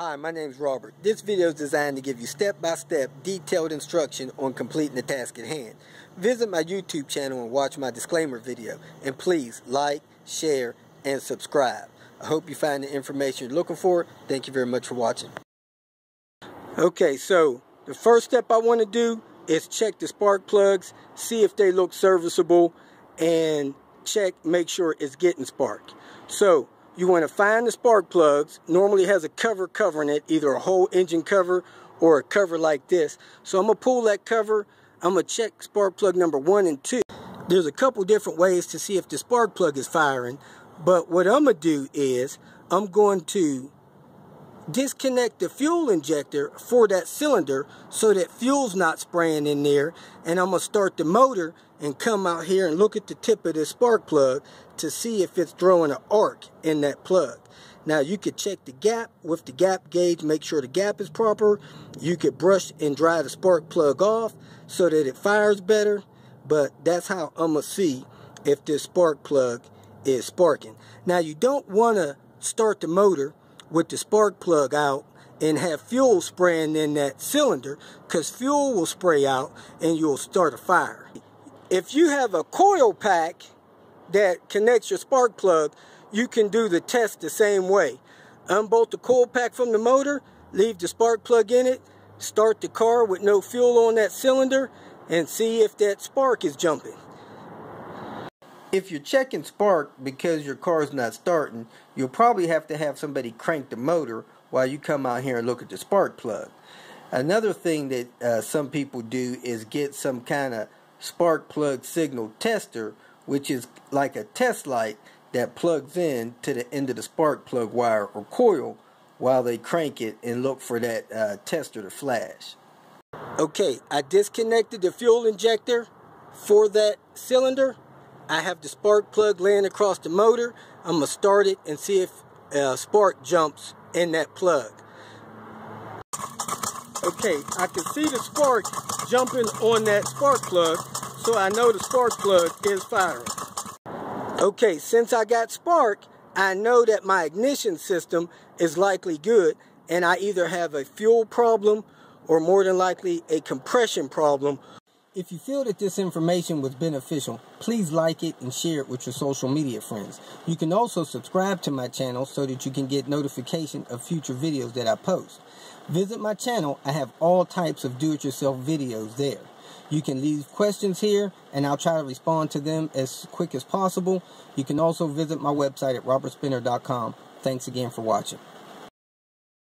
Hi, my name is Robert. This video is designed to give you step-by-step -step detailed instruction on completing the task at hand. Visit my YouTube channel and watch my disclaimer video. And please like, share, and subscribe. I hope you find the information you're looking for. Thank you very much for watching. Okay, so the first step I want to do is check the spark plugs, see if they look serviceable, and check, make sure it's getting spark. So you want to find the spark plugs. Normally has a cover covering it, either a whole engine cover or a cover like this. So I'm going to pull that cover. I'm going to check spark plug number one and two. There's a couple different ways to see if the spark plug is firing. But what I'm going to do is I'm going to disconnect the fuel injector for that cylinder so that fuel's not spraying in there and I'm going to start the motor and come out here and look at the tip of this spark plug to see if it's throwing an arc in that plug. Now you could check the gap with the gap gauge, make sure the gap is proper. You could brush and dry the spark plug off so that it fires better. But that's how I'm going to see if this spark plug is sparking. Now you don't want to start the motor with the spark plug out and have fuel spraying in that cylinder because fuel will spray out and you'll start a fire. If you have a coil pack that connects your spark plug, you can do the test the same way. Unbolt the coil pack from the motor, leave the spark plug in it, start the car with no fuel on that cylinder, and see if that spark is jumping. If you're checking spark because your car's not starting, you'll probably have to have somebody crank the motor while you come out here and look at the spark plug. Another thing that uh, some people do is get some kind of spark plug signal tester, which is like a test light that plugs in to the end of the spark plug wire or coil while they crank it and look for that uh, tester to flash. Okay, I disconnected the fuel injector for that cylinder I have the spark plug laying across the motor. I'm going to start it and see if uh, spark jumps in that plug. Okay, I can see the spark jumping on that spark plug, so I know the spark plug is firing. Okay, since I got spark, I know that my ignition system is likely good, and I either have a fuel problem or more than likely a compression problem if you feel that this information was beneficial, please like it and share it with your social media friends. You can also subscribe to my channel so that you can get notification of future videos that I post. Visit my channel. I have all types of do-it-yourself videos there. You can leave questions here and I'll try to respond to them as quick as possible. You can also visit my website at robertspinner.com. Thanks again for watching.